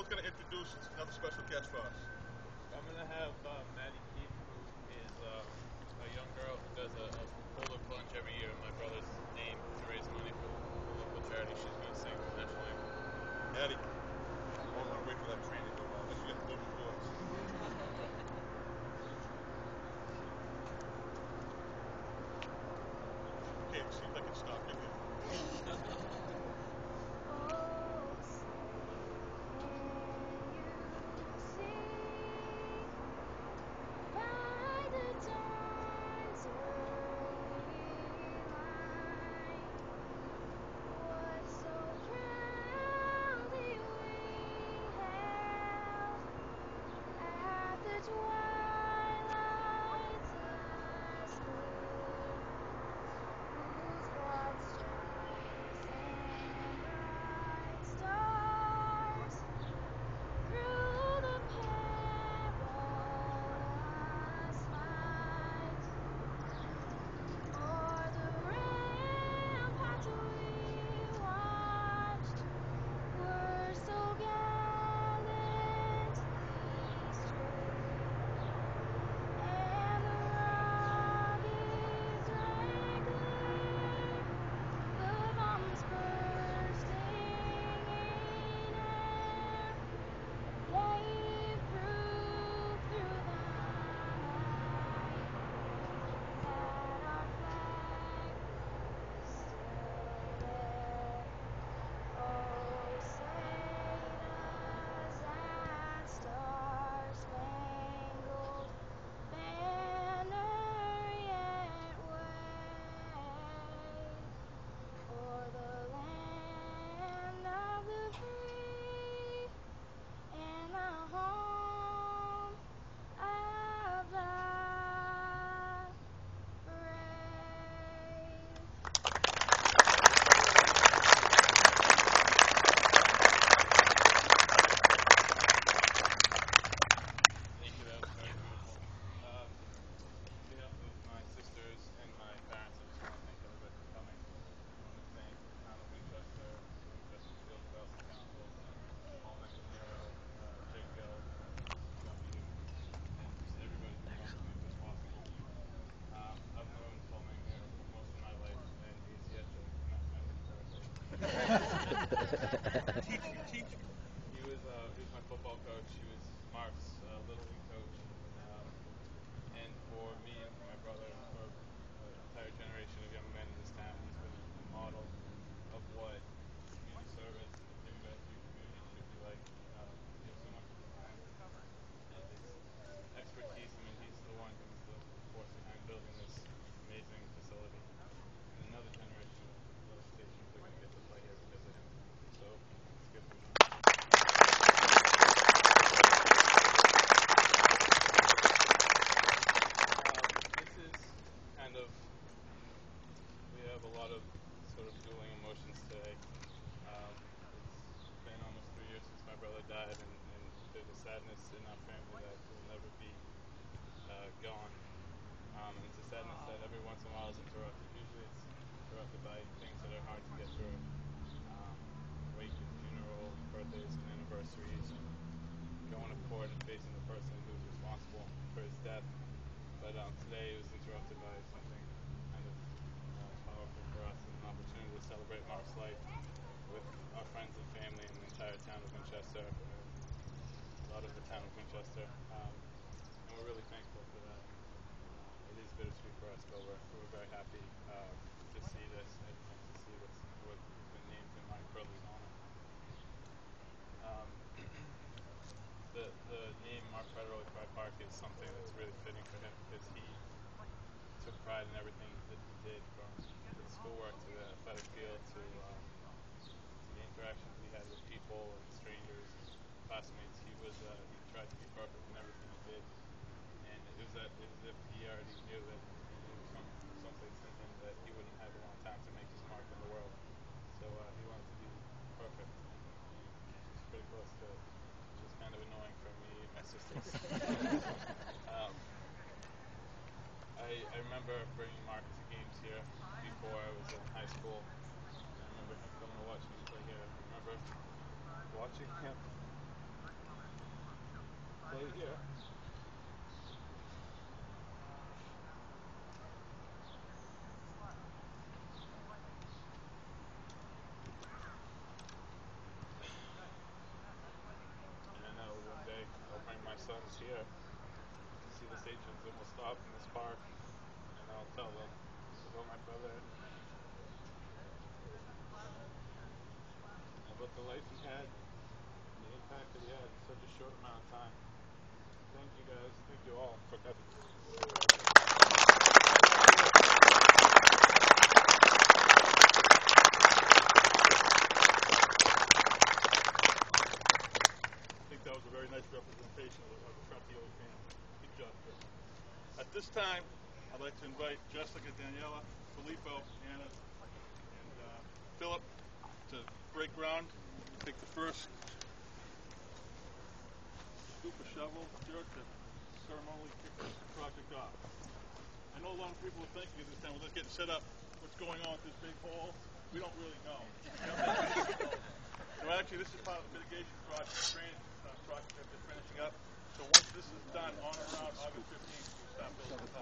Phil's going to introduce another special guest for us. I'm gonna have uh, Maddie Keith, who is uh, a young girl who does a, a boulder coach. He was Mark's uh, little league coach. Um, and for me and for my brother and for an entire generation of young men in this town, he's been a model of what community service and giving back to your community should be like. Um, he gives so much of his time and his expertise. I mean, he's the one who's the force behind building this amazing facility. And another generation of little stations are going to get to play here because of him. So let's give him a Um, this is kind of we have a lot of sort of dueling emotions today. Um, it's been almost three years since my brother died, and, and there's a sadness in our family that will never be uh, gone. Um, and it's a sadness that every once in a while is interrupted. Usually, it's interrupted by things that are hard to get through. Um, wake funeral, birthdays and anniversaries, and going to court and facing the person who's responsible for his death. But um, today it was interrupted by something kind of uh, powerful for us, and an opportunity to celebrate Mark's life with our friends and family and the entire town of Winchester, a lot of the town of Winchester, um, and we're really thankful for that. It is bittersweet for us, but we're, we're very happy uh, to see this and, and to see what's, what's been named in my brother's honor. Um, the the name Mark Federal Pride Park is something that's really fitting for him because he took pride in everything that he did to the to, um, to the interactions he had with people and strangers and classmates. He was uh, he tried to be perfect in everything he did, and it was that, as if he already knew that he knew some someplace in him that he wouldn't have a long time to make his mark in the world. So uh, he wanted to be perfect, was pretty close to it, which was kind of annoying for me and my sisters. um, I, I remember bringing Mark to games here before I was in high school. I remember him coming to watch me play here. I remember watching him play here. sons here to see the agent and we'll stop in this park and I'll tell them about my brother and about the life he had and the impact that he had in such a short amount of time. Thank you guys. Thank you all for coming. I think that was a very nice representation of, the family. Good job. At this time, I'd like to invite Jessica, Daniela, Filippo, Anna, and uh, Philip to break ground. We'll Take the first scoop of shovel dirt to ceremonially kick this project off. I know a lot of people are thinking at this time, well, let's get set up. What's going on with this big hole? We don't really know. No, actually, this is part of the mitigation project, drainage uh, project that they're finishing up. So once this is done, on around August 15th, we start building this up.